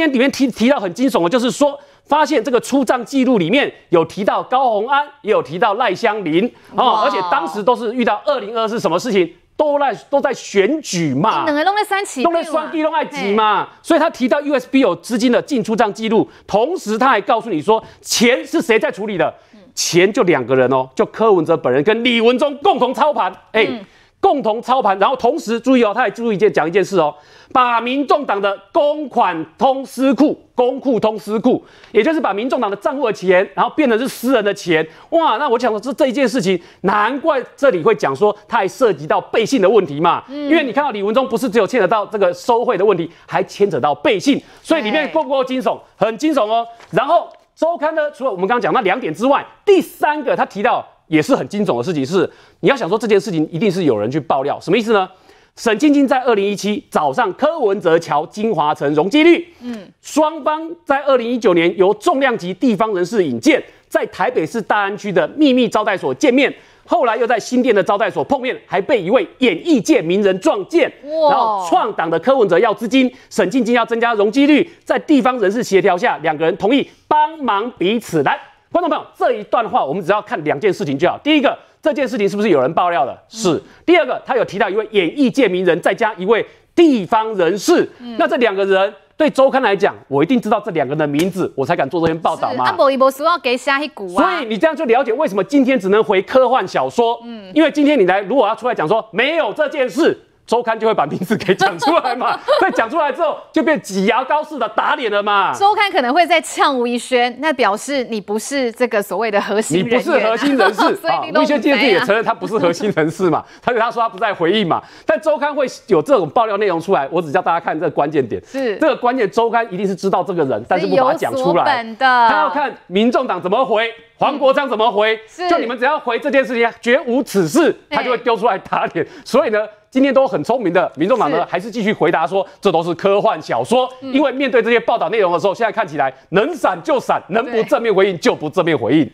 天里面提提到很惊悚的，就是说发现这个出账记录里面有提到高鸿安，也有提到赖香林哦，而且当时都是遇到二零二是什么事情？都在都在选举嘛，弄在三起，弄在双地弄在挤嘛，所以他提到 USB 有资金的进出账记录，同时他还告诉你说钱是谁在处理的，钱就两个人哦，就柯文哲本人跟李文忠共同操盘，哎。共同操盘，然后同时注意哦，他还注意一件讲一件事哦，把民众党的公款通私库，公库通私库，也就是把民众党的账户的钱，然后变成是私人的钱，哇，那我想说这这一件事情，难怪这里会讲说，他还涉及到背信的问题嘛，因为你看到李文忠不是只有牵扯到这个收贿的问题，还牵扯到背信，所以里面够不够惊悚？很惊悚哦。然后周刊呢，除了我们刚刚讲那两点之外，第三个他提到。也是很惊悚的事情，是你要想说这件事情一定是有人去爆料，什么意思呢？沈晶晶在二零一七早上柯文哲桥金华城容积率，嗯，双方在二零一九年由重量级地方人士引荐，在台北市大安区的秘密招待所见面，后来又在新店的招待所碰面，还被一位演艺界名人撞见，然后创党的柯文哲要资金，沈晶晶要增加容积率，在地方人士协调下，两个人同意帮忙彼此来。观众朋友，这一段话我们只要看两件事情就好。第一个，这件事情是不是有人爆料的？是。第二个，他有提到一位演艺界名人，再加一位地方人士。那这两个人对周刊来讲，我一定知道这两个人的名字，我才敢做这篇报道嘛。阿伯一波说要给下一股啊。所以你这样就了解为什么今天只能回科幻小说。嗯。因为今天你来，如果要出来讲说没有这件事。周刊就会把名字给讲出来嘛，对，讲出来之后就变挤牙膏似的打脸了嘛。周刊可能会在呛吴一轩，那表示你不是这个所谓的核心，你不是核心人士 啊。吴一轩今天自己也承认他不是核心人士嘛，他他说他不再回应嘛。但周刊会有这种爆料内容出来，我只叫大家看这个关键点，是这个关键。周刊一定是知道这个人，但是不把他讲出来。他要看民众党怎么回，黄国昌怎么回，就你们只要回这件事情绝无此事，他就会丢出来打脸。所以呢。今天都很聪明的民众党呢，还是继续回答说这都是科幻小说。因为面对这些报道内容的时候，现在看起来能闪就闪，能不正面回应就不正面回应。